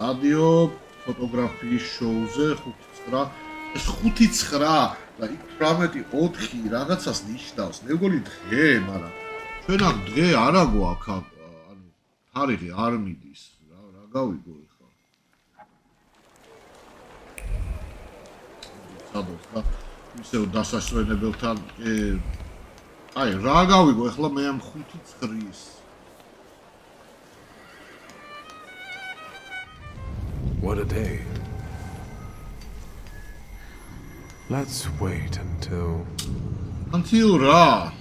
სტადიო ფოტოგრაფიის შოუზე 5-9 ეს 5-9 და 18-4 რაღაცას ნიშნავს. მე მგონი დღე, მაგრამ ჩვენ აქ დღე არა გვაქვს, ანუ თარიღი არ მიდის. რა რა გავიგო ახლა. სადაც და ისევ დასასვენებელთან აი რა გავიგო ახლა მე ამ 5-9-ის What a day. Let's wait until until რა.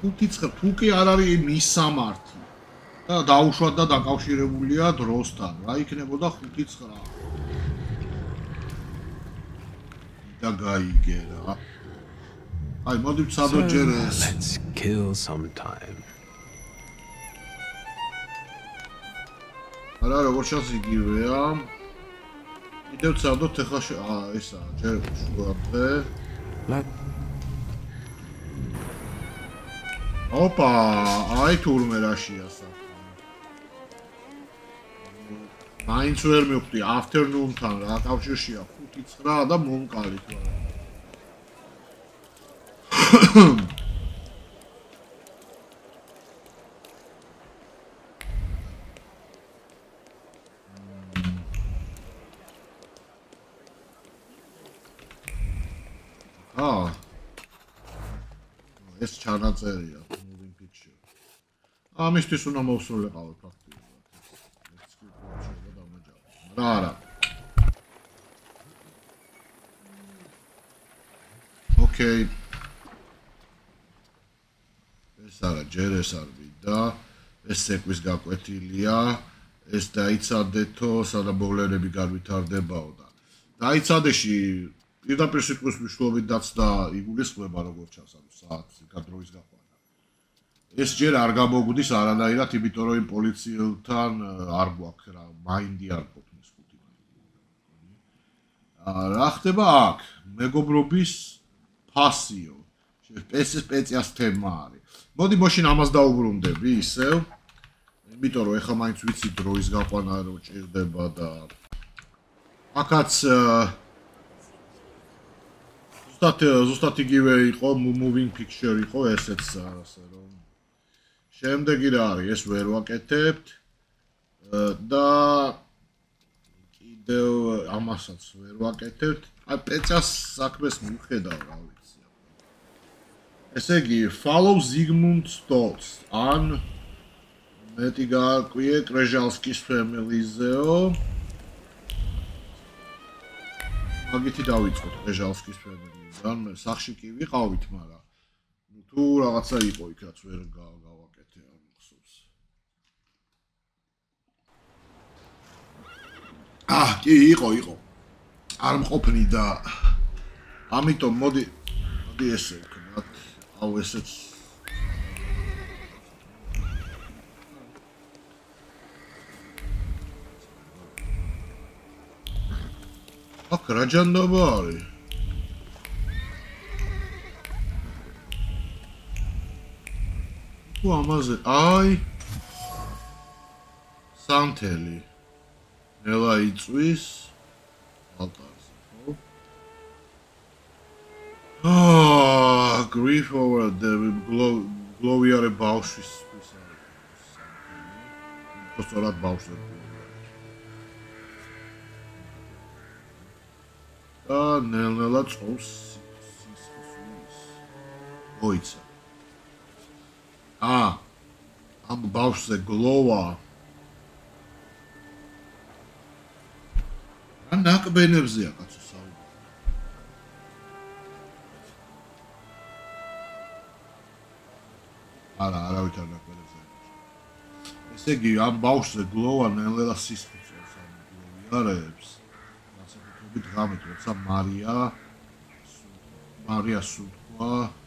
ხუთი წელი თუ კი არ არის მისამართი და დაუშვა და დაკავშირებულია დროსთან, რა იქნებოდა 5-9? და გაიგე რა. აი მოდი ვცადო ჯერ ეს. Let's kill some time. არა როგორ შანსი იგივეა. კიდევ წავდოთ ახლა აა ესა ჯერ შუადღე ოპა აი თურმე რაშია სა მაინც ვერ მივხვდი afternoon-თან რა კავშირშია 5-9 და მომკალი თუ არა ეს ჩანაწერია moving picture. ამისთვის უნდა მოვსრულიყავ ფაქტიურად. ეს სკრიპტი შეიძლება დამაჯავო. რა არა. ოკეი. ეს არა ჯერ ეს არ ვიდა. ეს სეკვის გაკვეთილია. ეს დაიცადეთო, სადაბოლერები გარვითარდებაო და დაიცადეში პირდაპირ სიტყვის მნიშვნელობით დაცდა იგულისხმება როგორც ჩანს ანუ საათს გადროის გაყვანა. ეს ჯერ არ გამოგდის არანაირად იმიტომ რომ პოლიციელთან არ გვაქვს რა მაინდი არ ყოფნის ხუთი რა ხდება აქ? მეგობრობის ფასიო. ეს სპეციას თემა არის. მოდი მოშინ ამას დაუბრუნდები ისევ. იმიტომ რომ ეხლა მაინც ვიცი დროის გაყვანა რო ჭირდება და აკაც ზუსტად ზუსტად იგივე იყო moving picture იყო ესეც ასე რომ. შემდეგი რა არის ეს ვერ ვაკეთებთ. და კიდევ ამასაც ვერ ვაკეთებთ. აი პეცას საქმეს მიხედავ რა ვიცი. ესე იგი follow zigmund thoughts an მეტი გააკვიე კრეჟალსკის family-ზეო მაგითი დავიწყოთ კრეჟალსკის family ძალიან სახში კი ვიყავით, მაგრამ ნუ თუ რაღაცა იყო იქ რაც ვერ გავაკეთე ამ ხსოვს. აა, კი იყო, იყო. არ მყოფნი და ამიტომ მოდი მოდი ესე ვქნათ. აუ ესეც აკ რაჯანდობა არის თუ ამაზე? აი. სანთელი ნელა იწვის. ალტარზე ხო? აა grief over the glowy are ბავშვის პოსტოლად ბავშვი და ნელა წოვს სისხლის ოიცა ა ამ ბავშვზე გლოვა. ან ნაკბენებზეა კაცო საუბარი. არა არავით არ ნაკბენებზე ესე იგი ამ ბავშვზე გლოვა ნელა სისხლს ამ გლოვიარებს. ვთქვით გამეთ როცა მარია მარია სულთქვა ასევე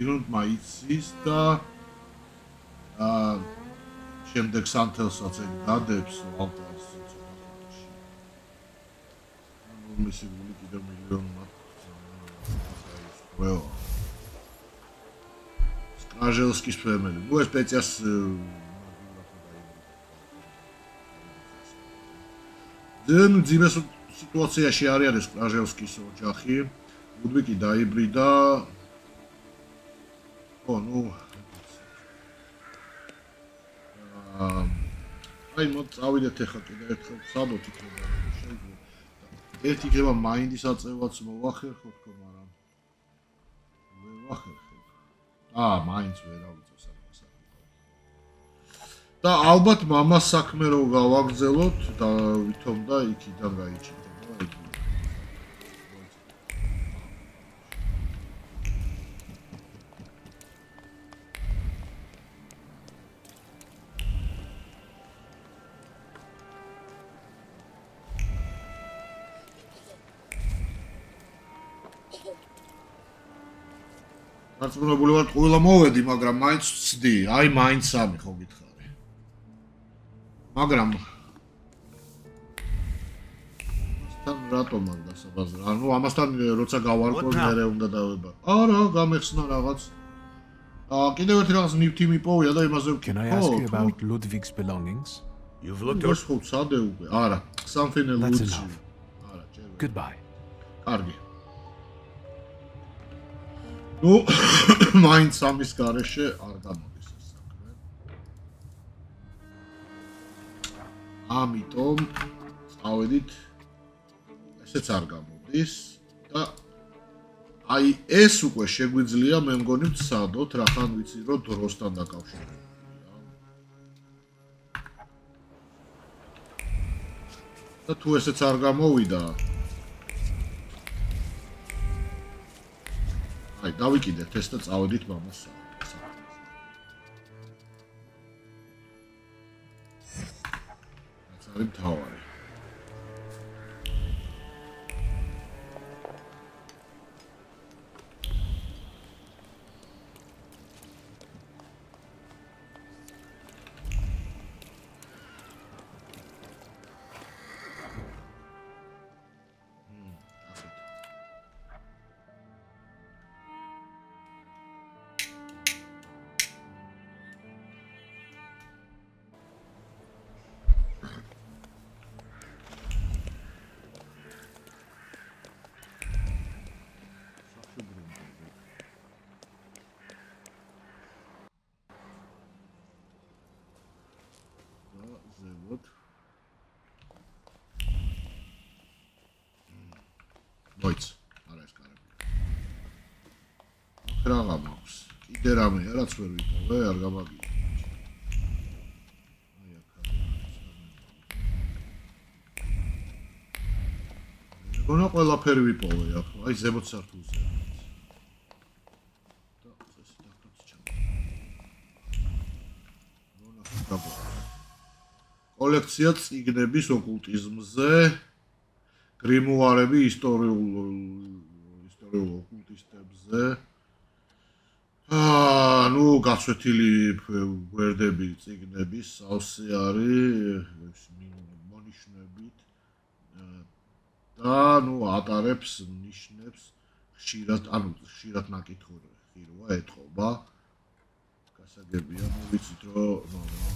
ირონდმა იცის და აა შემდეგ სანთელსაც დადებს ალტარს ცოტაში. ანუ მისი გული კიდე მილიონმა ყველა კრაჟელსკის ფემელი. ნუ ეს პეციას ძენ ძიმეს სიტუაციაში არის არის კრაჟელსკის ოჯახი. ლუდვიკი დაიბრიდა. ხო, ну აა აი მოწავიდეთ ახლა კიდე ერთხელ საბოთ იქნება შეიძლება ერთი იქნება მაინდის აწევაც მოვახერხო თქო მაგრამ ვერ ვახერხებ აა მაინც ვერ ავიწევს და ალბათ მამას საქმე რო გავაგრძელოთ და ვითომ და იქიდან გაიჭიროთ დარწმუნებული ვარ ყველა მოვედი, მაგრამ მაინც ვცდი, აი მაინც სამი ხო გითხარი. მაგრამ თან რატომ არ დასაბაზრა? ანუ ამასთან როცა გავარკვევ მერე უნდა დავება. არა, გამეხსნა რაღაც. აა კიდევ ერთი რაღაც ნიფთი მიპოვია და იმაზე Can I ask you about Ludwig's belongings? You've looked გოს ხო წადე უკვე? არა, else. enough. არა, ჯერ. Goodbye. კარგი. ნუ მაინც ამის garaშე არ გამოდის ეს საქმე. ამიტომ წავედით ესეც არ გამოდის და აი ეს უკვე შეგვიძლია მე მგონი ვცადოთ რახან ვიცი რომ დროსთან დაკავშირებულია. და თუ ესეც არ გამოვიდა აი დავიკიდეთ ეს და წავედით მამას. რაც არის თავარი კიდე რამე რაც ვერ ვიპოვე არ გამაგი აი აქ არის გონა ყველაფერი ვიპოვე აქ აი ზემოთ სართულზე. და ეს დაკაც ჩამო გონა გაბო კოლექცია წიგნების ოკულტიზმზე გრიმუარები ისტორიულ ისტორიულ ოკულტისტებზე აა ნუ გაცვეთილი გვერდები წიგნების სავსე არის მონიშნებით და ნუ ატარებს ნიშნებს ხშირად ანუ ხშირად ნაკითხური ხილვა ეთყობა გასაგებია ნუ ვიცით რომ ნუ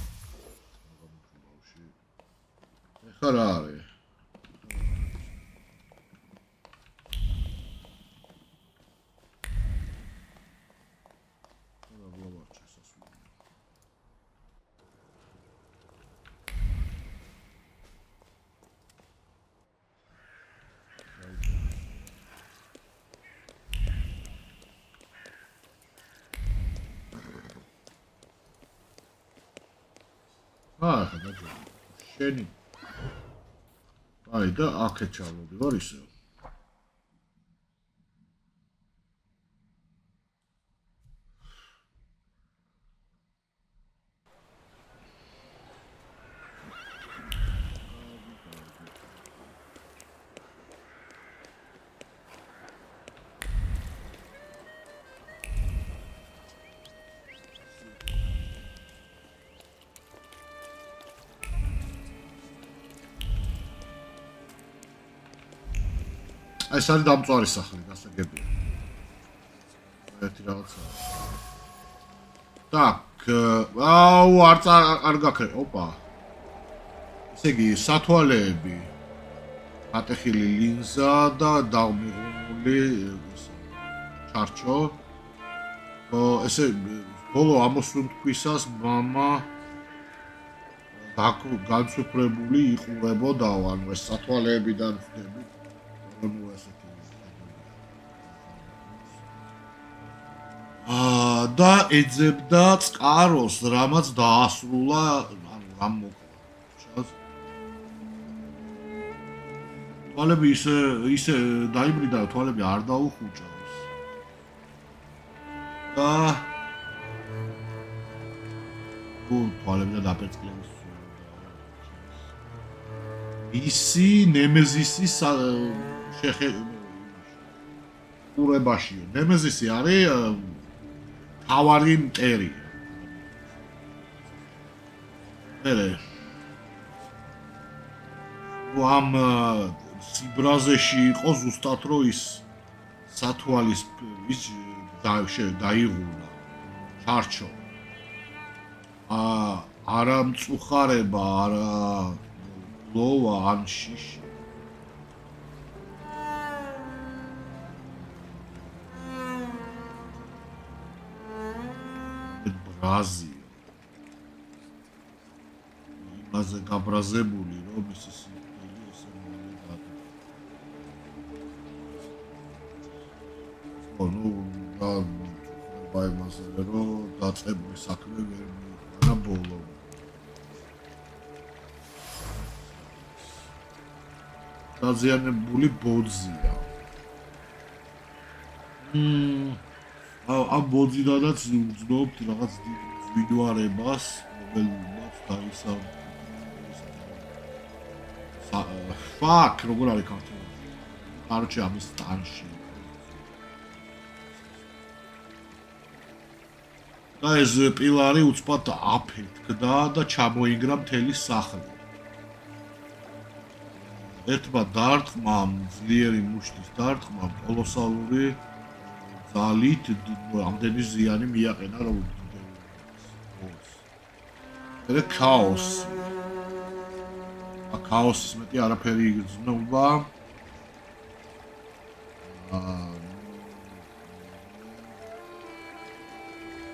ეხლა რა არის? აა, შენი. აი და აქეთ ჩავოდი ვარ ეს არის დამწვარი სახლი, გასაგებია. ერთი რაღაცა. так აუ არ არ გაქრე ოპა ესე იგი სათვალეები ატეხილი ლინზა და დაღმიღული ჩარჩო ო ესე ბოლო ამოსუნთქვისას мама დაკუ განსუფრებული იყურებოდაო ანუ ეს სათვალეებიდან ვხდები რომ ესეთი აა და ეძებდა წყაროს რამაც დაასრულა ანუ რამ მოკლა თვალები ისე ისე დაიბრიდა თვალები არ დაუხუჭავს. და უ თვალები და დაპერწკლების ისი ნემეზისის შეხე ყურებაშიო ნემეზისი არის თავარი მტერი. მერე ვამ სიბრაზეში იყო ზუსტად რო ის სათვალის ის დაიღუნა. ჩარჩო. ა არა მწუხარება, არა ლოვა ან შიში. ბრაზიო იმაზე გაბრაზებული რომ ის სიკვდილი ესე მალე გადა ანუ და ბაი მასე რომ დაწებული საქმე ვერ მიიღო ბოლო დაზიანებული ბოძია. მმ ამ ბოძიდანაც ვძნობთ რაღაც ვიდეოარებას, რომელმაც დაისა ფაკ როგორ არის ქართული? კარჩე ამის სტანში. და ეს პილარი უცბად აფეთქდა და ჩამოიგრა მთელი სახლი. ერთმა დარტყმამ, ძლიერი მუშტის დარტყმამ, კოლოსალური ძალით ამდენი ზიანი მიაყენა რომ ეს ქაოსი ა ქაოსის მეტი არაფერი იგრძნობა აა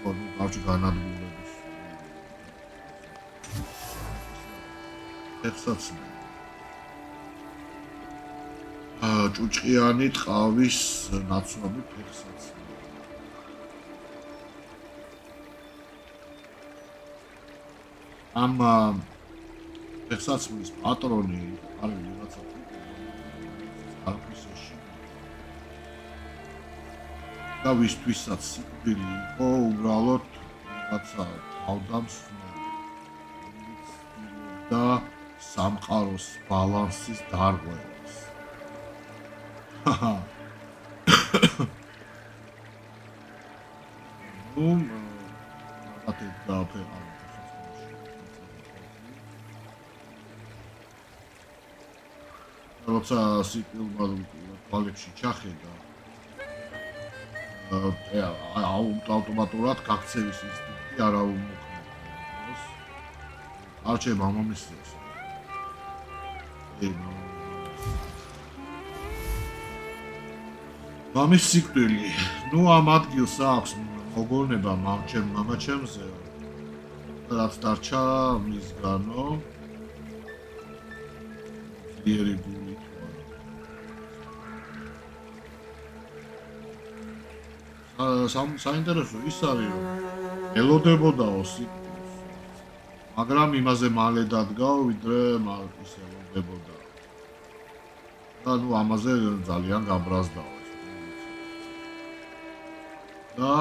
ორი ბავშვი განადგურების ეცაც აა ჭუჭყიანი ტყავის ნაცნობი ფეხსაც ამ ფეხსაცმლის პატრონი არის ვიღაცა არქისში და ვისთვისაც სიკვდილი იყო უბრალოდ ვიღაცა თავდამსხმელი და სამყაროს ბალანსის დარღვევას ნუ ათე დააფერა როცა სიკვდილმა თვალებში ჩახედა აა ავტომატურად გაქცევის ინსტინქტი არა უმოქმედებს. არჩევა მომისწრებს. eno მამის სიკვდილი. ნუ ამ ადგილს აქვს მოგონება მამჩემ მამაჩემზე. რაც დარჩა მისგანო. ძლიერი გული საინტერესო ის არის რომ ელოდებოდაო სიკვდილს მაგრამ იმაზე მალე დადგაო ვიდრე ის ელოდებოდა და ნუ ამაზე ძალიან გაბრაზდაო და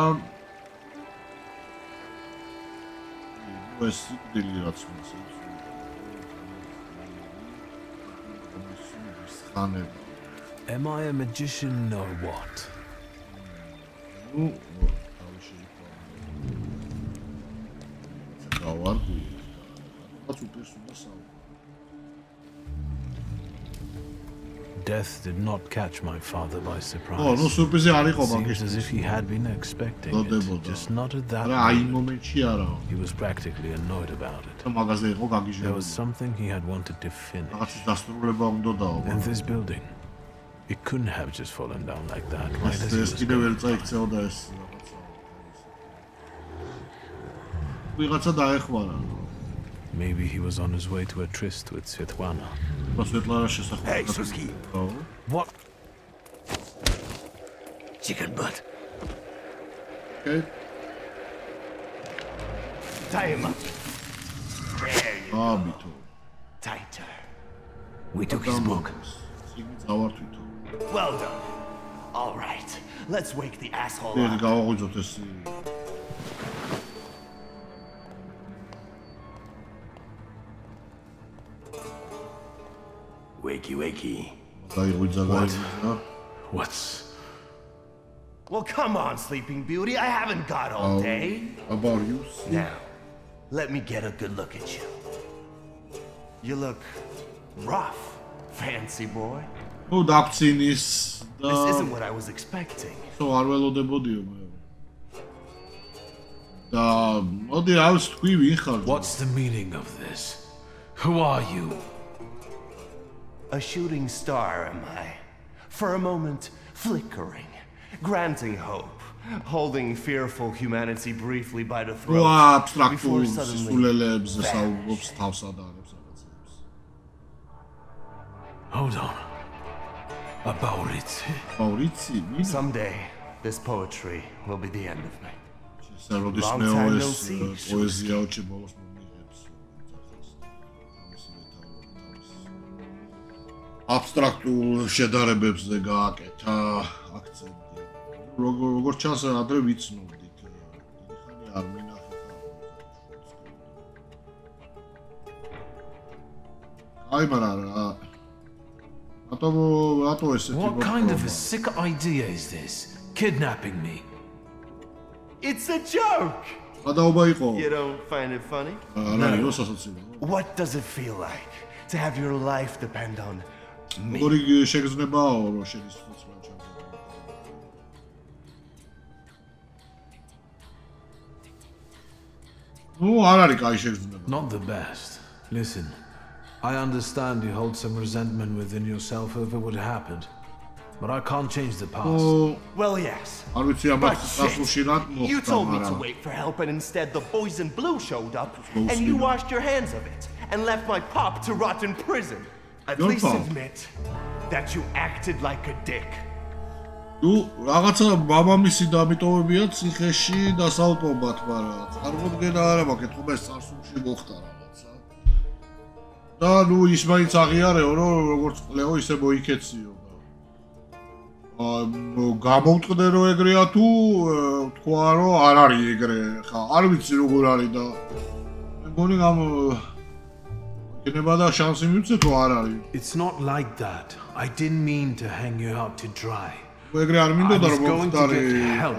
ეს სიკვდილი რაც მას Am I a magician or what? ну თავში გავარგული რაც უპირს უნდა საუბრო death did not catch my father by surprise. Oh, non surprizeali seems as if he had been expecting it, just not at that moment. He was practically annoyed about it. There was something he had wanted to finish. In this building. It couldn't have just fallen down like that. Right as he was going. Maybe he was on his way to a tryst with Svetlana. Hey, Suski! Oh. What? Chicken butt. Okay. Time up. There you ah, go. Tighter. We took his book. Well done. All right. Let's wake the asshole up. wakey wakey. What? What's... Well, come on, Sleeping Beauty. I haven't got all um, day. About you. Sleep. Now, let me get a good look at you. You look rough, fancy boy. Oh, that scene is. The... This isn't what I was expecting. So, Arvelo de Bodio. The... What's the meaning of this? Who are you? a shooting star am I, for a moment flickering, granting hope, holding fearful humanity briefly by the throat. Hold on. About it. Maurizzi, Someday, this poetry will be the end of me. Long time no see, აბსტრაქტულ შედარებებზე გააკეთა აქცენტი. როგორ როგორ ჩანს ადრე ვიცნობდით. დიდი ხანი არ მინახეთ. აი მაგრამ რა რატო რატო ესეთი What kind of a მოთხოვნა? sick idea is this? Kidnapping me. It's a joke! გადაობა იყო? You don't find it funny? არა, იყო სასაცილო. What does it feel like to have your life depend on Not the best. Listen, I understand you hold some resentment within yourself over what happened. But I can't change the past. Well, yes. But shit, you told me to wait for help and instead the boys in blue showed up and you washed your hands of it and left my pop to rot in prison. At least admit that you acted like a dick. ნუ რაღაცა მამამისი დამიტოვებია ციხეში და საალკობად, მაგრამ წარმოდგენა არა მაქვს, ეთქობა ეს წარსულში მოხდა რაღაცა. და ნუ ის მაინც აღიარეო, რომ როგორც ყლეო ისე მოიქეციო აა გამოვტყდე რომ ეგრეა თუ თქვა რომ არ არის ეგრე, ხა არ ვიცი როგორ არის და მე მგონი ამ გენება და შანსი მივცეთ რომ არ არის. It's not like that. I didn't mean to hang you out to dry. ეგრე არ მინდოდა I was რომ going to მომხდარი get help.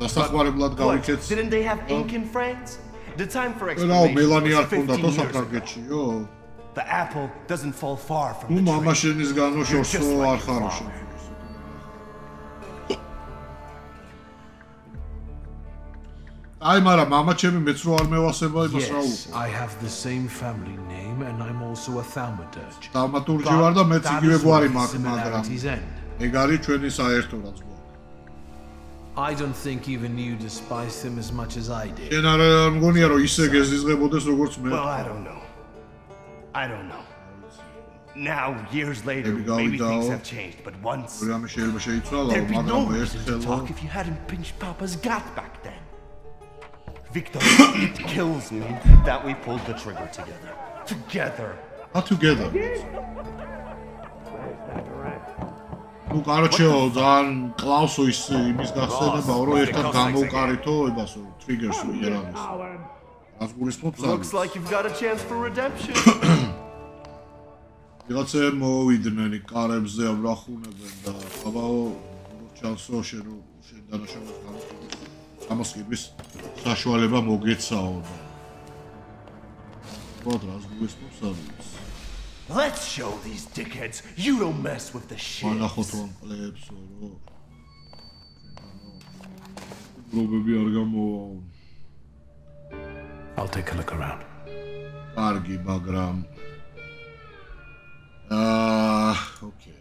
დასახმარებლად What? გავიქეც. Didn't they have ink in France? The time for რა explanation მელანი არ was ქონდა 15 თო years ago. საფრანგეთშიო? The apple doesn't fall far from ნუ the мама tree. შენის განო შორსო just like არ your აი, მაგრამ мама ჩემი მეც რო არ მევასება იმას რა უყო. I have the same family name and I'm also a thaumaturge. თაუმატურგი ვარ და მეც იგივე გვარი მაქვს, მაგრამ ეგ არის ჩვენი საერთო რაც I don't think even you despise him as much as I did. შენ არ მგონია რომ ისე გეზიზღებოდეს როგორც მე. Well, I don't know. I don't know. Now years later maybe things have changed, but once There'd be no reason to talk if you hadn't pinched Papa's gut back then. Victor, it kills me that we pulled the trigger together. Together. Not together. ну კაროჩეო ძალიან კლავსო ის იმის გახსენებაო რომ ერთად გამოვკარითო იმასო ტრიგერს ვიღერანის ას გულისხმობს Looks like you've got a chance for redemption. ვიღაცა მოვიდნენ იქ კარებზე აბრახუნებენ და აბაო ჩანსო შენ შენ დანაშაულს გამოსკიდეს გამოსკიდეს საშუალება მოგეცაო და ბოდრას გულისხმობს არის Let's show these dickheads you don't mess with the shit. მანახოთ ამ კლეებსო რო პრობები არ გამოვა I'll take a look around. კარგი მაგრამ. აა ოკეი.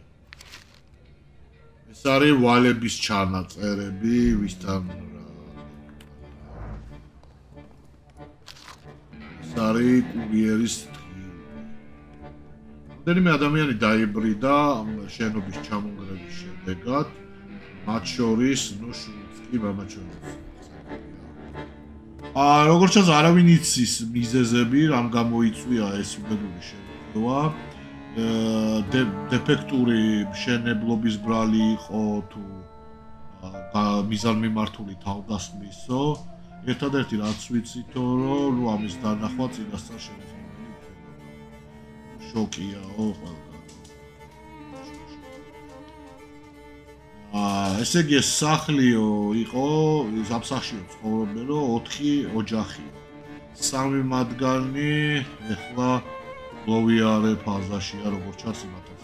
ეს არის ვალების ჩანაწერები ვისთან არის კურიერის რამდენიმე ადამიანი დაიბრიდა შენობის ჩამონგრევის შედეგად. მათ შორის ნუ შულცკი მამაჩონის აა როგორც ჩანს არავინ იცის მიზეზები რამ გამოიწვია ეს უბედური შემთხვევა. დეფექტური შენებლობის ბრალი იყო თუ მიზანმიმართული თავდასხმისო ერთადერთი რაც ვიცითო რომ ნუ ამის დანახვა წინასწარ შეიძლება შოკიაო ყველგან. აა ესე იგი სახლიო იყო ზაფსახშიო ცხოვრობენ რომ 4 ოჯახი. სამი მათგანი ეხლა ლოვიარე ფაზაშია როგორც ჩანს იმათაც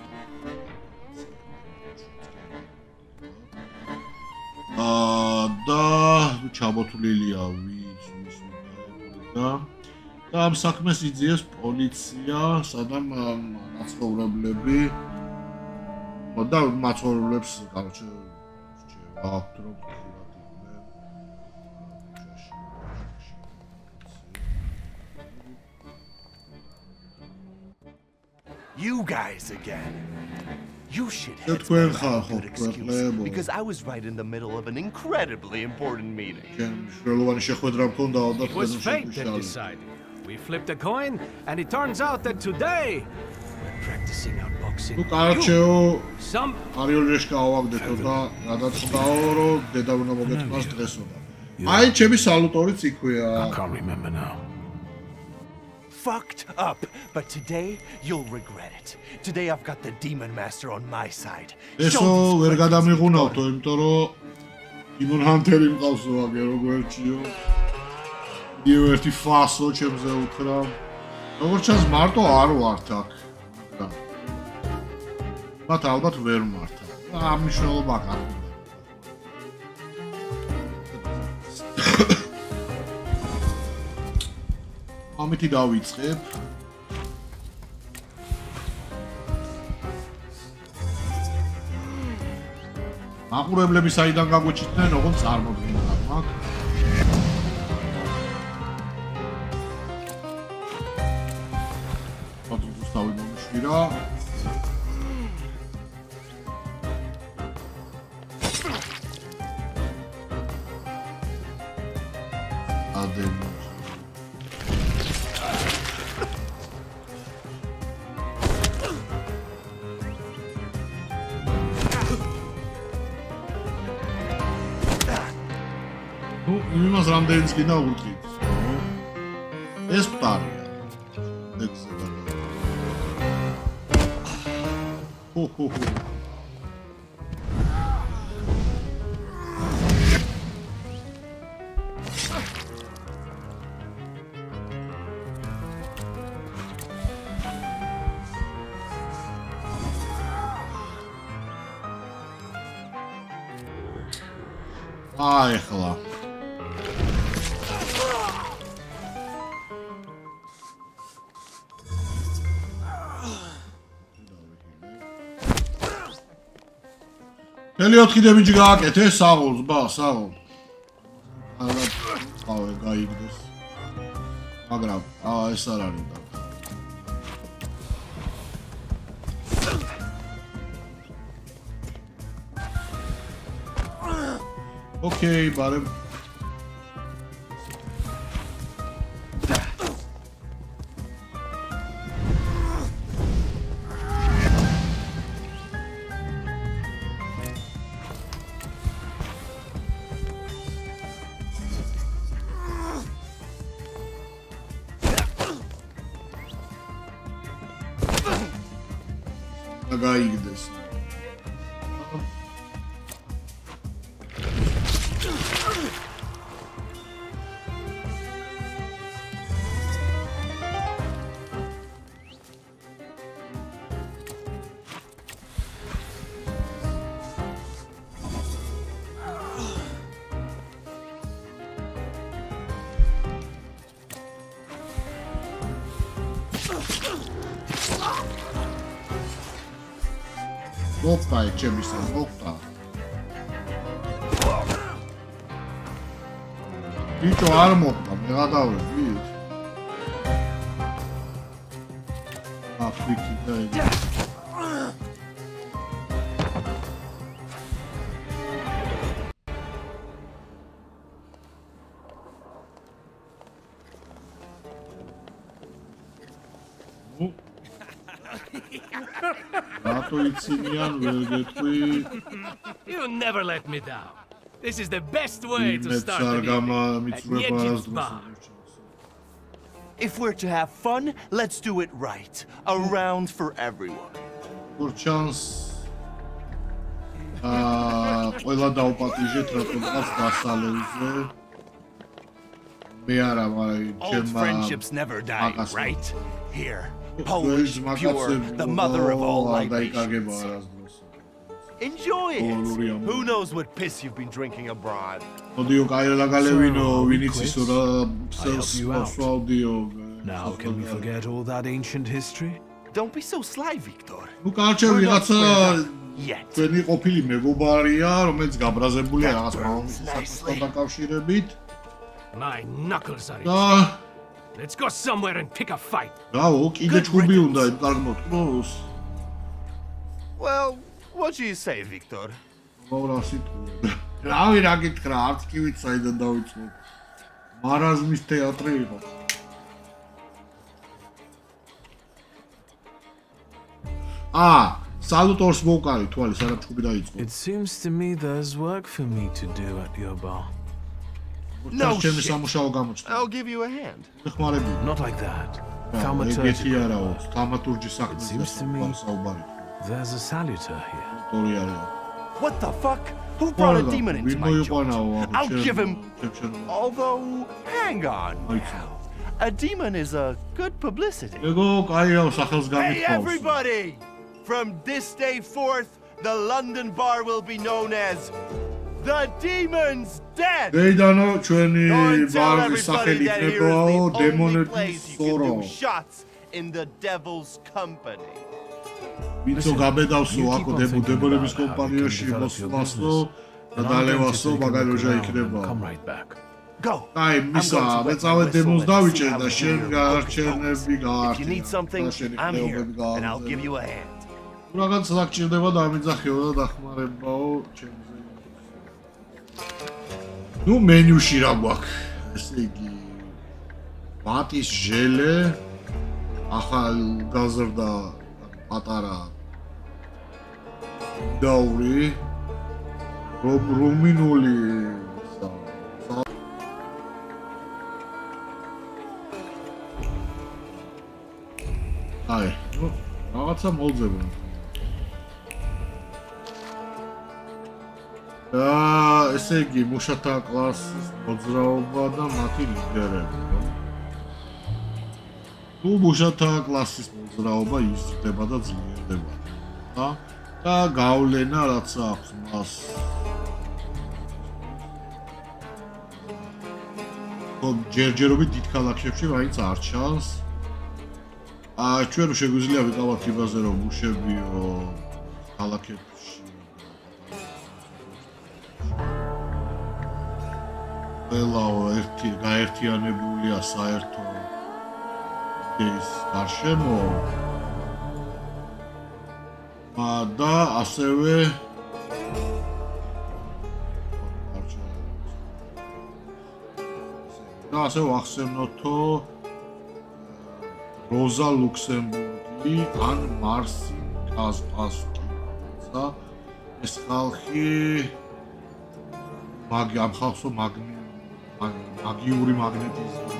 და ჩამოთვლილია ვის ვის და და ამ საქმეს იძიეს პოლიცია, სადამ მაცხოვრებლები და მაცხოვრებლებს კარჩე შევა აქვს რომ You guys again. You have work, a good excuse because I was right in the middle of an incredibly important meeting. ჩემ შრელოვანი შეხვედრა მქონდა და It was fate that decided. We flipped a coin, and it turns out that today we're practicing our boxing. ნუ კარჩეო Some არიოლეშკა ავაგდეთო და გადაწყდაო რომ დედა უნდა მოგეთმას დღესოდა. აი ჩემი სალუტორიც იქვეა. I can't remember now. Fucked up, but today you'll regret it. Today I've got the demon master on my side. ესო ვერ გადამიღუნავთო, იმიტომ რომ იმონ ჰანტერი მყავსო აგე როგერჩიო. იო ერთი ფასო ჩემზე უთხრა. როგორც ჩანს მარტო არ ვართ აქ. მაგრამ მათ ალბათ ვერ მართა. ამ მნიშვნელობა არ ამითი დავიწყებ. მაყურებლები საიდან გაგვეჩიტნენ, ოღონდ წარმოგვიდგა მაგ. ფოტოს დავი მომშვირა. იმას რამდენიც კიდე უთხრით ეს ელი 4 დემიჯი გააკეთე საღოლს ბა საღოლ არა ყავე გაიგდეს მაგრამ აა ეს არ არის და ოკეი ბარემ მოხდა ეს ჩემი სა მოხდა ბიჭო არ მოხდა მე გადავედი აფრიკი და ეს რატო იცინიან ვერ გეტყვი You never let me down. This is the best way to იმეც start არ an გამა evening. მიწრება At არას Yechid's bar. დროს If we're to have fun, let's do it right. A round for everyone. ორ ჩანს აა ყველა დაუპატიჟეთ რატომღაც დასალევზე მე არა მაგრამ Old ჩემმა friendships never die, მაგას- right? Here, ძველი Polish, pure, the mother of all libations. Enjoy it. Who knows what piss you've been drinking abroad? ვინ quits? იცის რა help you out. სვავდიო Now, can we forget all that ancient history? Don't be so sly, Victor. ნუ კარჩე ვიღაცა ჩვენი ყოფილი მეგობარია რომელიც გაბრაზებულია რაღაც nicely. დაკავშირებით My knuckles are Let's go somewhere and pick a fight. რავო კიდე Good ჭუბი riddance. უნდა იმ კარგ მოთხროს Well, what do you say, Victor? მოვრა სიტყვი რავი რა გითხრა არც კი ვიცი საიდან დავიწყო მარაზმის თეატრი იყო აა სალუტორს მოვკარი თვალი სანამ ჭუბი დაიწყო It seems to me there's work for me to do at your bar. No shit. I'll give you a hand. Not like that. Thaumaturgy. It seems to me there's a saluter here. What the fuck? Who brought a demon into my joint? I'll give him... Although, hang on. A demon is a good publicity. Hey everybody! From this day forth, the London bar will be known as the Demon's Den. დეიდანო ჩვენი ბარის სახელი everybody that here is იქნებაო დემონების place you სორო can do shots in the devil's company. Listen, გაბედავსო thinking დემონების კომპანიაში მოსვლასო და დალევასო around იქნება Come right back. Go. აი I'm მისა going to მე wet my წავე whistle დემონს and დავიჭერ და შენ გაარჩენები If you need something, შენი I'm here, ხეობები and I'll give you a hand. რაღაც ლაკჭირდება და ამიძახეო და დახმარებაო ჩემზე ნუ მენიუში რა გვაქვს ესე იგი ვატის ჟელე ახალ გაზრდა პატარა დაური რუმინული აი ნუ რაღაცა მოძებნა და ესე იგი მუშათა კლასის მოძრაობა და მათი ლიდერები რა. თუ მუშათა კლასის მოძრაობა იზრდება და ძლიერდება და და გავლენა რაც აქვს მას ხო ჯერჯერობით დიდ ქალაქებში მაინც არ ჩანს აა ჩვენ შეგვიძლია ვიყავართ იმაზე რომ უშებიო ქალაქებში ყველაო ერთი გაერთიანებულია საერთო ის გარშემო. და ასევე და ასე ვახსენოთო როზა ლუქსემბურგი ან მარსი კასპასკი. და ეს ხალხი მაგი ამ ხალხსო მაგნი მაგიური მაგნეტიზმი.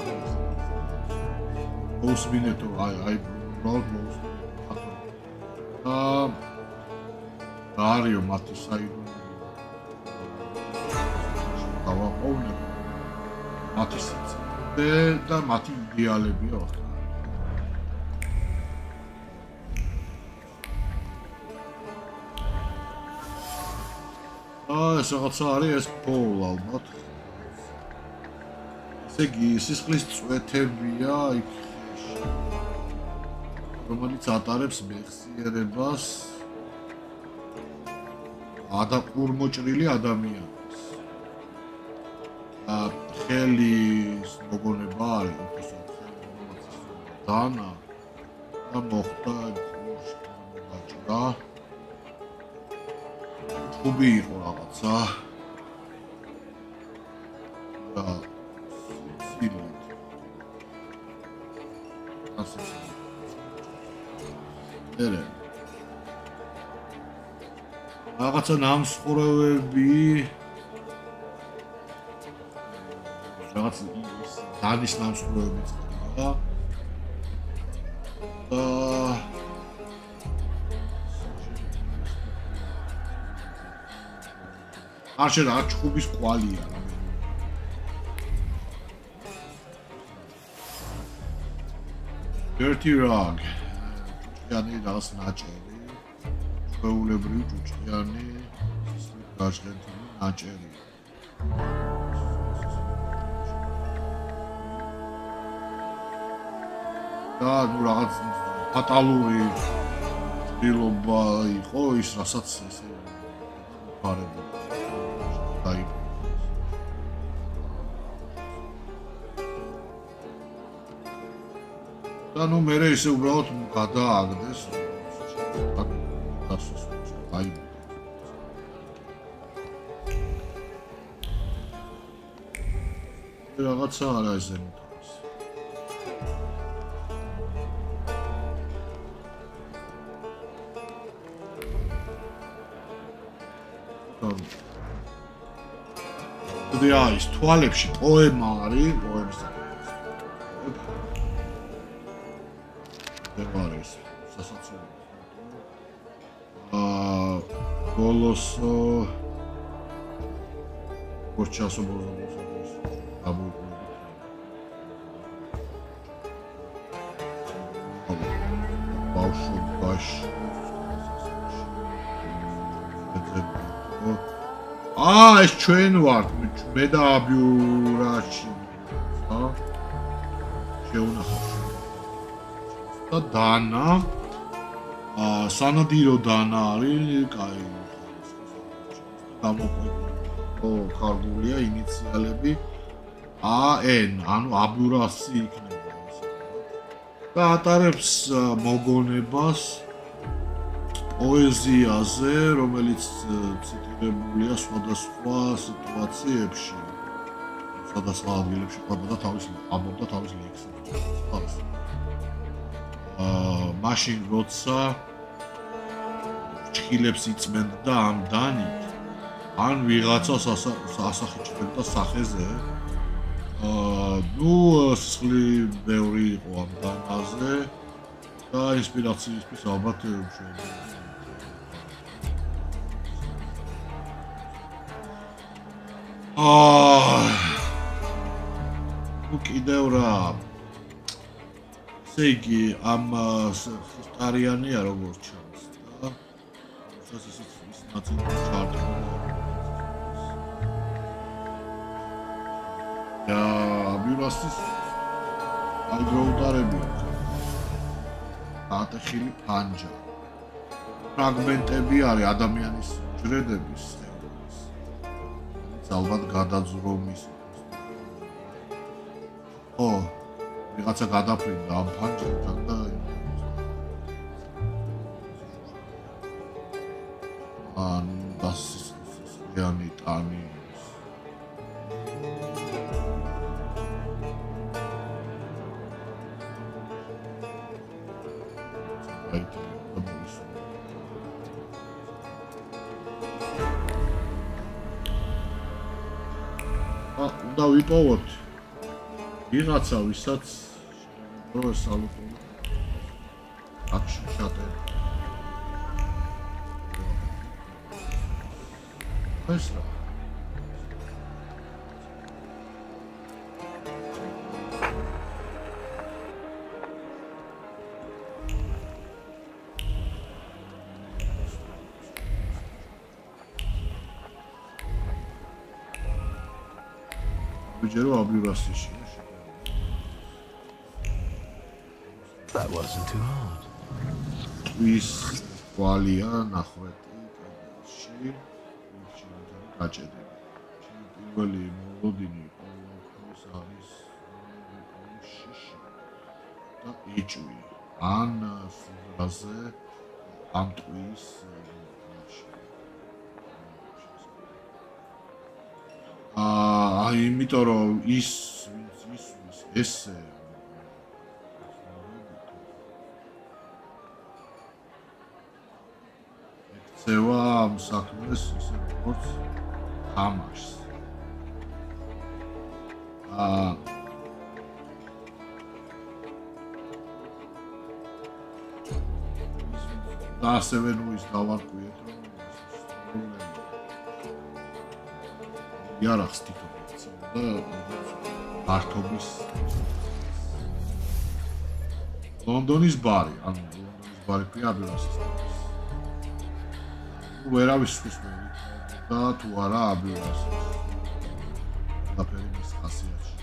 მოსმინეთო აი აი უბრალოდ მოსმინეთო და არიო მათი საიდუმლო. დავაყოვნე. მათი სიცოცხლე და მათი იდეალებია აა ეს რაღაცა არის ეს პოლ ალბათ ესე იგი სისხლის წვეთებია იქ რომელიც ატარებს მეხსიერებას ადაპურმოჭრილი ადამიანის. ა ხელის მოგონება არის უფასო დანა და მოხდა კურსი გაჭრა. ხუბი იყო რაღაცა. და რაღაცა ნამსხურევები რაღაც დანის ნამსხურევები და არ შეიძლება არ ჩხუბის კვალია Dirty Rog. Yani რაღაც ნაჭერი. ჩვეულებრივი ჭუჭყიანი გაჟღენთული ნაჭერი. და ნუ რაღაც ფატალური ცდილობა იყო ის, რასაც ესე ფარები. აი და ნუ მე ესე უბრალოდ გადააგდეს რაღაცა არა ეს ზემოთავს და ის თვალებში პოემა არის პოემის დევარეს სასაცილო ბოლოს გორჩასო ბოლოს აბუ ბავშვ ბაშ აა ეს ჩვენ ვართ მე და აბიურაში ა? შეუნახავ და დანა? აა სანადირო დანა არის კაი. გამოყო კარგულია ინიციალები. AN ანუ აბურასი იქნება. და ატარებს მოგონებას პოეზიაზე რომელიც ციტირებულია სხვადასხვა სიტუაციებში. სხვადასხვა ადგილებში ყვება თავის ამბობდა თავის ლექსებს. აა მაშინ როცა ჩხილებს იწმენდა ამ დანით ან ვიღაცას ასახიჭებდა სახეზე აა ნუ სხლი ბევრი იყო ამ დანაზე და ინსპირაციისთვის ალბათ შეიძლება აა კიდევ რა. ესე იგი ამ სტარიანია როგორც ჩანს და ეს ის ის ნაწილი ჩარტი და ბიურასის აგროუტარები ატეხილი ფანჯა. ფრაგმენტები არის ადამიანის ჯრედების ალბათ გადაძრომის ო ვიღაცა გადაფრინდა ამ ფანჯრიდან და ან დასიანი ტანი ვიპოვოთ ვიღაცა ვისაც რო სალუტო აქ შატე ეს რა ის კვალია ნახვეტი კედელში გაჭედები. პირველი მოლოდინი ყოველთვის არის შიში და იჭვი. ან სურაზე ამ ტყვის აა აი იმიტომ რომ ის ვინც ისვის ექცევა ამ საქმეს ისე როგორც თამაშს. აა და ასევე ნუ ის დავარკვიეთ რომ იარახს თვითონ და მართობის ლონდონის ბარი ანუ ლონდონის ბარი პიაბლას ვერავის ის და თუ არა აბილას. აფერის ხასიათში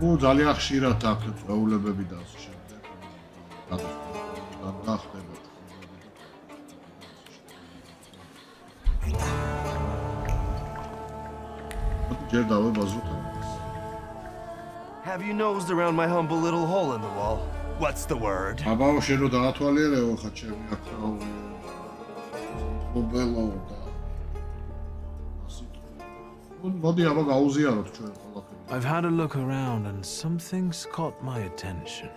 ო ძალიან ხშირად აქვს წვეულებები და ასე შემდეგ. და გახდება ჯერ დავებაზროთ ამას Have you nosed around my humble little hole in the wall? What's the word? აბა შენ რო დაათვალიერეო ხა ჩემი აქტაური ობელო და მოდი აბა გაუზიაროთ ჩვენ ყველაფერი I've had a look around and some things caught my attention.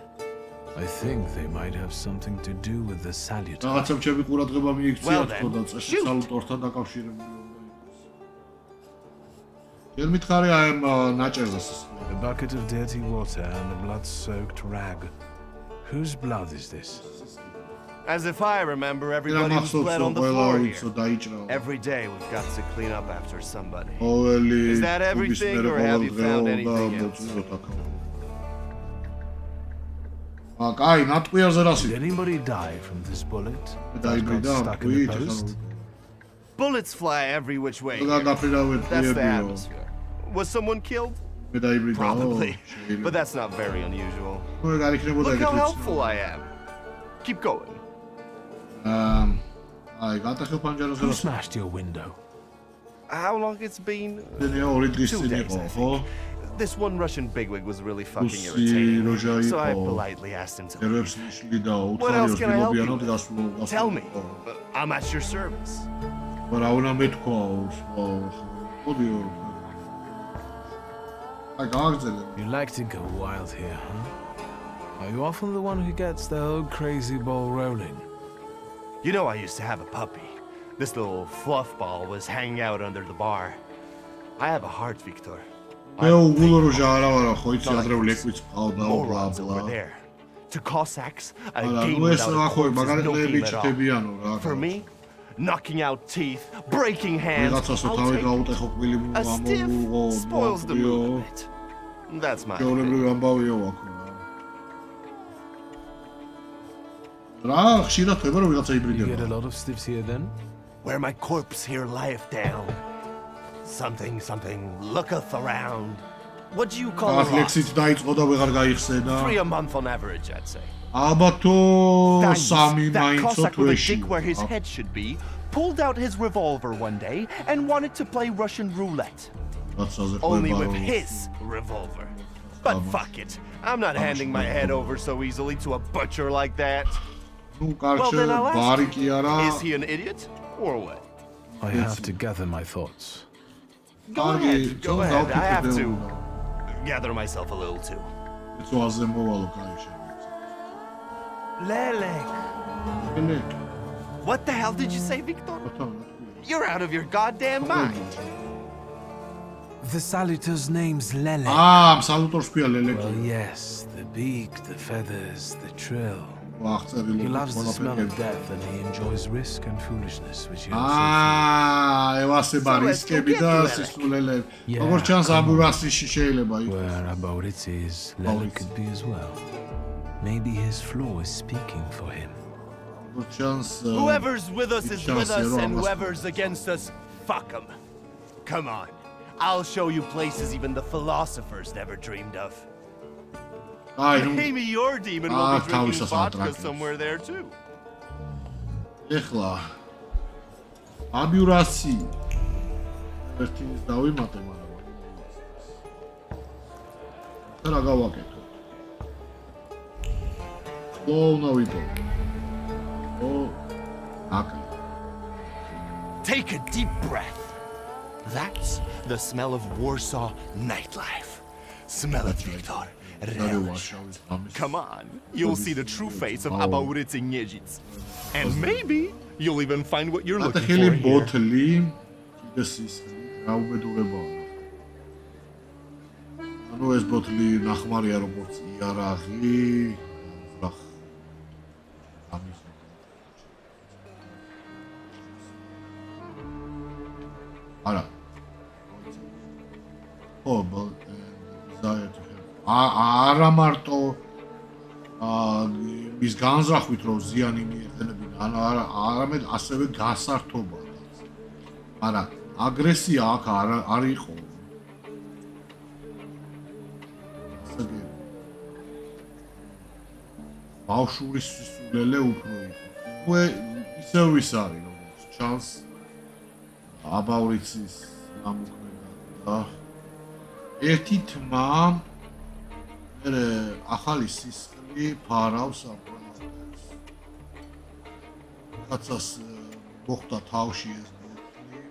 I think they might have something to do with the salutation. რაღაცა ჩემი ყურადღება მიიქცია Well თქო და then, წესი shoot. სალუტორთან დაკავშირებული უნდა იყოს. ჯერ მითხარი აი ამ ა, ნაჭერზე სისხლი. A bucket of dirty water and a blood-soaked rag. Whose blood is this? As if I remember, everybody was bled on the floor here. Every day we've got to clean up after somebody. Is that everything, or have you found anything else? Fuck! i natkuja zarazi. Did anybody die from this bullet? That got stuck in the post? Bullets fly every which way. That's the atmosphere. Was someone killed? მე დაიბრიდა. Probably. შეიძლება. But that's not very unusual. მე გარიქნებოდა Look how ეგეთი helpful I am. Keep going. აა აი, გატახე პანჯარაზე Who რასი? smashed your window? How long it's been? დენია ორი დღის Two წინ days, იყო, I ხო? This one Russian bigwig was really fucking Pussy, irritating. Roja So I იყო. politely asked him to leave. ერებს ნიშლი და What else უთხარი can I help you დილობიანად with? გასულ. Tell me. I'm at your service. რა უნდა მეთქვა? მოდი. აი, გააგზელე. You You like to go wild here, huh? Are you often the one who gets the whole crazy ball rolling? You know I used to have a puppy. This little fluff ball was hanging out under the bar. I have a heart, Victor. To Cossacks, a game without a corpse is no at all. For me, knocking out teeth, breaking hands. I'll take a stiff spoils the mood a bit. That's my opinion. You get a lot of stiffs here then? Where my corpse here lieth down. Something, something looketh around. What do you call it? three a month on average, I'd say. Abato Sami that Cossack with a dig where his head should be, pulled out his revolver one day and wanted to play Russian roulette. Only with his revolver. But fuck it. I'm not handing my head over so easily to a butcher like that. Well, then I'll ask is he an idiot or what? I have to gather my thoughts. Go ahead, go ahead. I have to gather myself a little too. It's awesome, Lelek. What the hell did you say, Victor? You're out of your goddamn mind. The salutor's name's Lelek. Ah, salutor's pia Lelek. Well, yes, the beak, the feathers, the trill. He loves the smell of death and he enjoys risk and foolishness, which ah, you Ah, eva se bariske bidasi su Lelek. Ogorçan zaburasi şişeyle bayılır. Where about it is, Lelek could be as well. Maybe his flaw is speaking for him. როგორც ჩანს აა, Whoever's with us is Chance with us, you're and almost- whoever's against us, fuck them. Come on. I'll show you places even the philosophers never dreamed of. აი, ნუ Maybe your demon Ah, will be drinking თავისას vodka ატრაკებს. somewhere there too. ეხლა აბიურასი ერთი ის დავიმატე მაგრამ რა გავაკეთო ო ნავიტო ო აკი Take a deep breath. That's the smell of Warsaw nightlife. Smell it, Victor. ნარი Relish. ვარშავის ამის Come on, you'll see the true face of Abaurici Niedzic. And maybe you'll even find what you're looking ატეხილი for here. ბოთლი კიდე სისხლი რა უბედურებაა ანუ ეს ბოთლი ნახმარია როგორც იარაღი არა. ო ბო ზაეთ არა მარტო აა მის განზრახვით რომ ზიანი მიეყენებინა ანუ არა არამედ ასევე გასართობა. არა აგრესია აქ არ არ იყო. ასეთი ბავშვის სულელე უფრო იყო. უკვე ისევ ის არის როგორც ჩანს აბავრიცის ამოქმედება ერთი თმა მე ახალი სისხლი ფარავს აპრომატებს კაცას მოხდა თავში ეს ბოთლი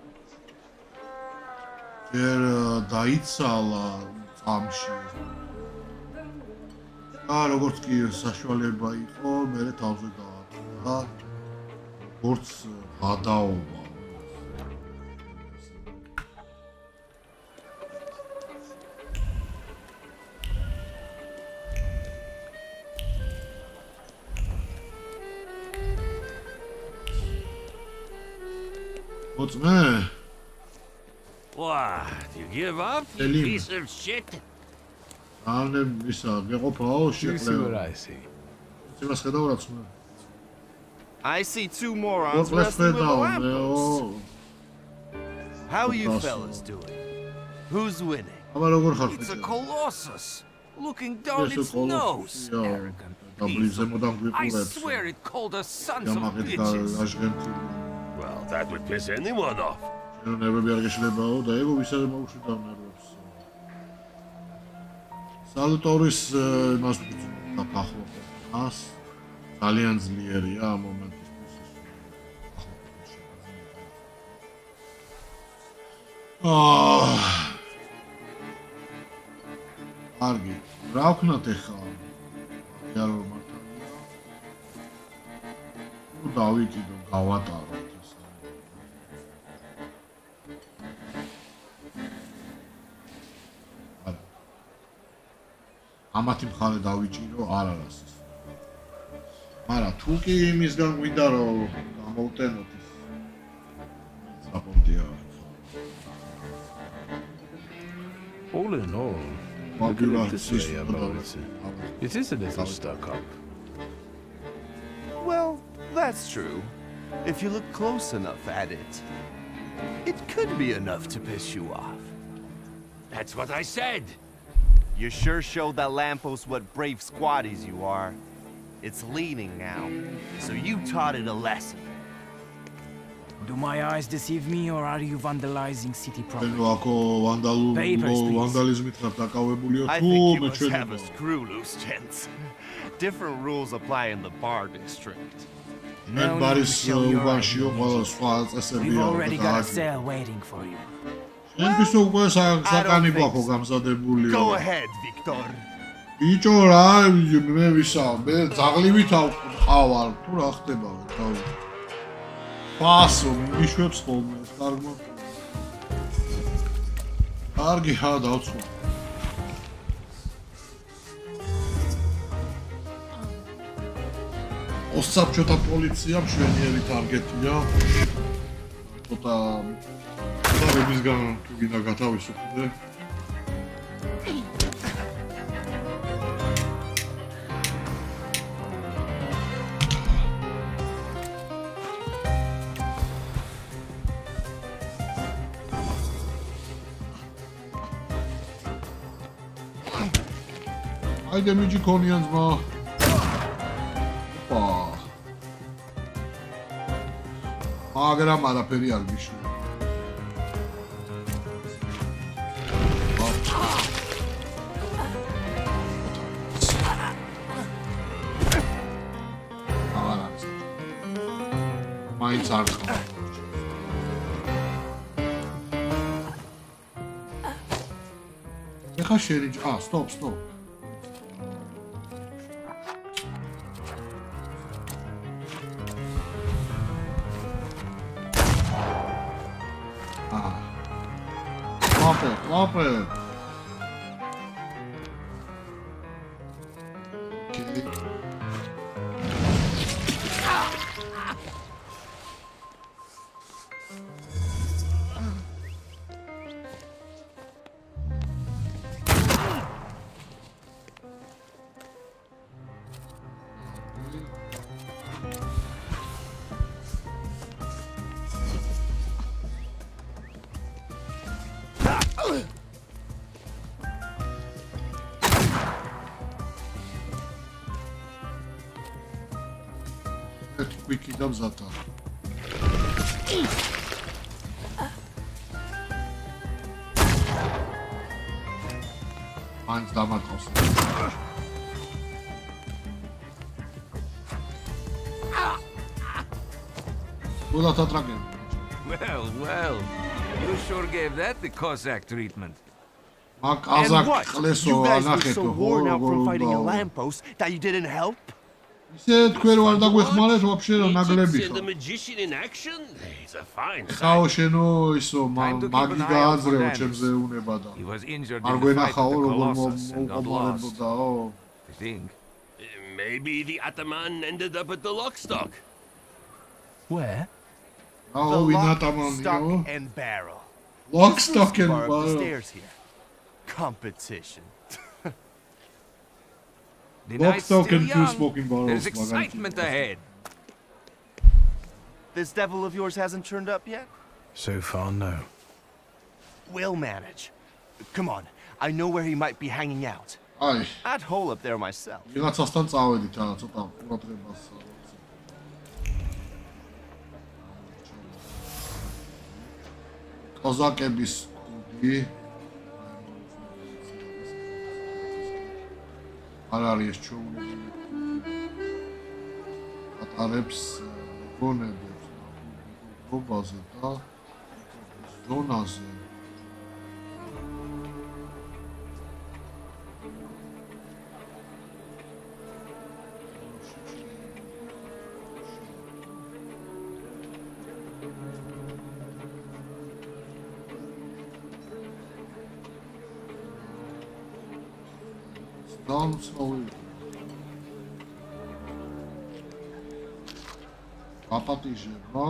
ჯერ დაიცალა წამში. და როგორც კი საშუალება იყო მე თავზე დააწყდა როგორც გადაობა kurz. Äh. What? You give up? You Selim. piece of shit? Ale bisa, Europa hoş ya. You see what I see. Ti vas kada man? I see two morons wrestling with a lamppost. How are you fellas doing? Who's winning? It's a colossus looking down its nose. Arrogant I swear it called us sons of bitches. That would piss anyone off. შენ ნერვები არ გეშლებაო და ეგო ვისაც მოუშვიდა ნერვებს სალუტორის იმას დაფახლობას ძალიან ძლიერია ამ მომენტისთვის აა კარგი რა ვქნათ ახლა რა რომ მართალია ნუ დავიკიდო გავატაროთ ამათი მხარე დავიჭირო არ არის ის. მაგრამ თუ კი იმისგან გვინდა რომ გამოვტენოთ ის საპორტია. All in all, მაგივრა this way about it. It is a little stuck up. Well, that's true. If you look close enough at it, it could be enough to piss you off. That's what I said. You sure showed that lamppost what brave squaddies you are. It's leaning now, so you taught it a lesson. Do my eyes deceive me, or are you vandalizing city property? Papers, please. I think you must have a screw loose, gents. Different rules apply in the bar district. No, no, no, no, no, no, no, no, no, no, no, no, no, no, შენთვის უკვე სა- საკანი think გვაქვს so. გამზადებული Go ahead, Victor. ბიჭო რა მე ვისა მე ზაღლივით ავყავარ თუ რა ხდება თავი. ფასო მიშვებს ხოლმე კარგო კარგი ხა დავცვა. ოსაბჭოთა პოლიცია მშვენიერი ტარგეტია ცოტა Cały wyzgana, drugi nagatały się tutaj. Haydi müzik oynayalım mı? Hoppa. Ağrama da periyalmış. ეხა შენი აა სტოპ სტოპ აა ლაპე ლაპე ერთი Evet, zaten. Well, well, you sure gave that the Cossack treatment. And what? You guys were so worn out from fighting a lamppost that you didn't help? ისე თქვენ ვარ დაგვეხმარეთ ვაფშე რა ნაკლები ხო ხაო შენო ისო მაგი გააძრეო ჩემზე უნება და არ გვენახაო როგორ მომყობარებოდაო eh, Maybe the Ataman ended up at the Lockstock. Where? Oh, the Lockstock and Barrel. Lockstock and Barrel. Competition. The Box talk and two smoking bottles. There's excitement ahead. This devil of yours hasn't turned up yet? So far, no. We'll manage. Come on, I know where he might be hanging out. Aye. I'd hole up there myself. Bila co stąd cały dzieciana, co tam? Kurwa trzeba Kozakiem i studi. არ არის ეს ჩოულები ატარებს გონებებს გობაზე და ზონაზე დამცოვი აპატიჟება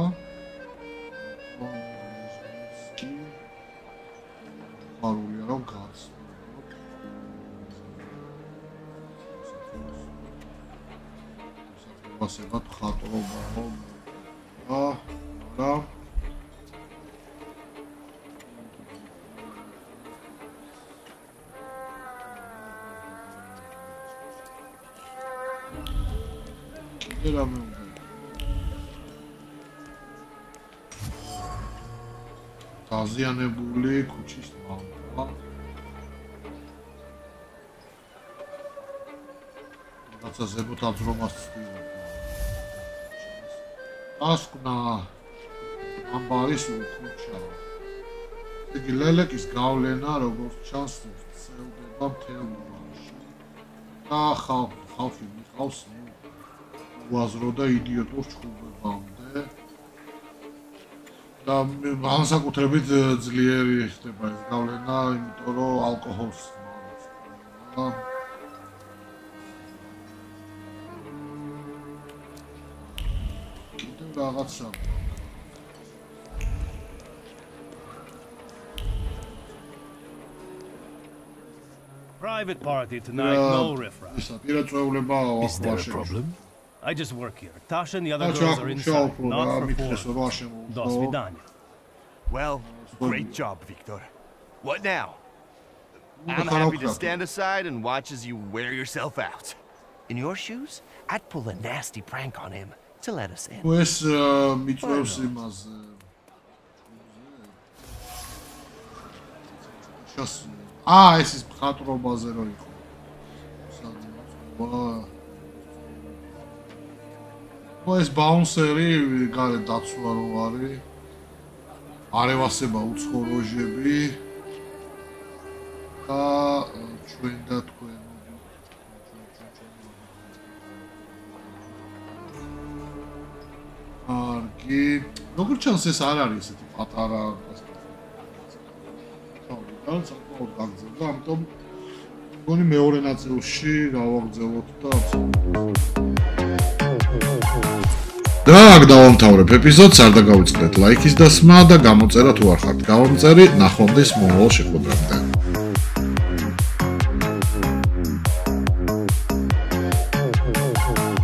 დაზიანებული ქუჩის ლამპა რაცა ზემოთ აძრომას ცდილობდა ასკნა ამბარის ქუჩა იგი ლელეკის გავლენა როგორც ჩანს წევდება მთელ უბანში და ხალხი ხალხი მიყავს უაზრო და იდიოტურ ჩხუბებამდე და განსაკუთრებით ე, ძლიერი ხდება ეს გავლენა, იმიტომ რომ ალკოჰოლს და კიდევ რაღაცა Private party tonight, no riffraff. ისა პირაწეულება Is there a ახლა problem? I just work here. Tasha and the other girls are inside, not performing. До. Well, great job, Victor. What now? I'm happy to stand aside and watch as you wear yourself out. In your shoes, I'd pull a nasty prank on him to let us in. Pues, uh, Сейчас. А, если с Хатурова база ეს ბაუნსერი გარე დაცვა რო არის. არევასება უცხოროჟები. და ჩვენ და თქვენ კარგი. როგორ ჩანს ეს არ არის ესეთი პატარა და საკმაოდ გაგრძელდა, ამიტომ მგონი მეორე ნაწილში გავაგრძელოთ და და აქ დავამთავრებ ეპიზოდს, არ დაგავიწყდეთ ლაიქის დასმა და გამოწერა თუ არ ხართ გავამწერი, ნახვამდის მომავალ შეხვედრამდე.